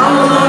Allah.